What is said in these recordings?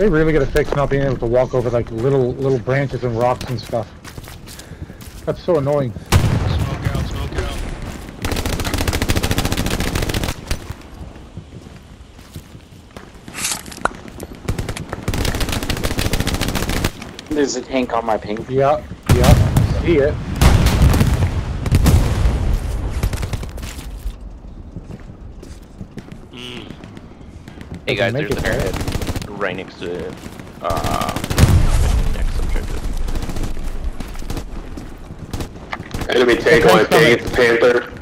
They really gotta fix not being able to walk over like little little branches and rocks and stuff. That's so annoying. Smoke out, smoke out. There's a tank on my ping. Yeah, yeah. See it. Mm. Hey guys, there's it an airhead right next to uh next objective. Enemy tank Okay, on a tank, Panther.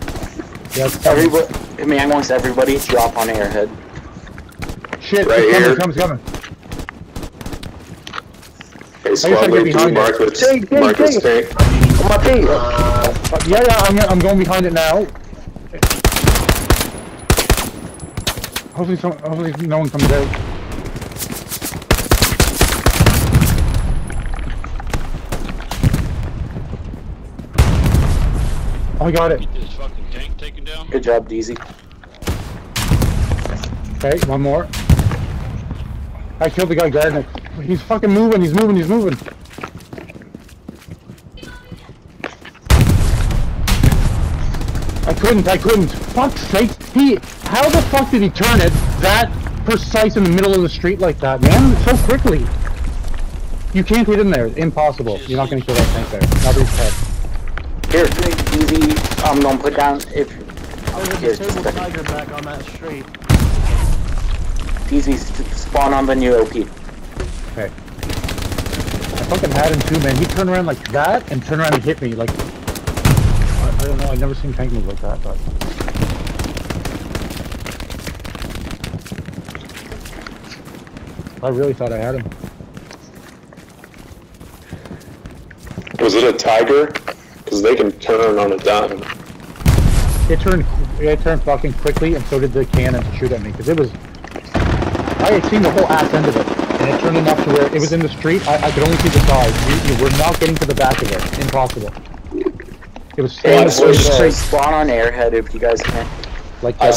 Yeah. Everybody, I mean, I want everybody to drop on airhead. Shit, Right it's coming, here. comes, coming. Hey, gotta squad get lead two, behind it. Marcus, Tank, tank, Marcus tank. tank. Come on, ping. Uh, yeah, yeah, I'm, I'm going behind it now. Hopefully, some, hopefully no one comes out. I got it. Get this fucking tank taken down. Good job, DZ. Okay, one more. I killed the guy guarding it. He's fucking moving, he's moving, he's moving. I couldn't, I couldn't. Fuck's sake. He, how the fuck did he turn it that precise in the middle of the street like that, man? So quickly. You can't get in there. Impossible. You're not gonna kill that tank there. Not his head. Here, easy. I'm gonna put down if. There's a Here, disabled tiger back on that street. Easy, s- spawn on the new OP. Okay. I fucking had him too, man. He turned around like that and turned around and hit me like. I, I don't know. I've never seen tank move like that, but. I really thought I had him. Was it a tiger? Because they can turn on a dime. It turned. It turned fucking quickly, and so did the cannon to shoot at me because it was. I had seen the whole ass end of it, and it turned enough to where it was in the street. I, I could only see the side. You, you were not getting to the back of it. Impossible. It was Hey, staying I straight switched spawn on airhead if you guys can. like I uh, that.